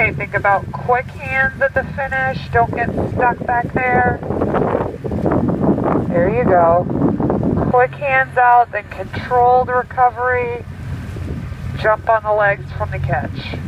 Okay. Think about quick hands at the finish. Don't get stuck back there. There you go. Quick hands out, then controlled recovery. Jump on the legs from the catch.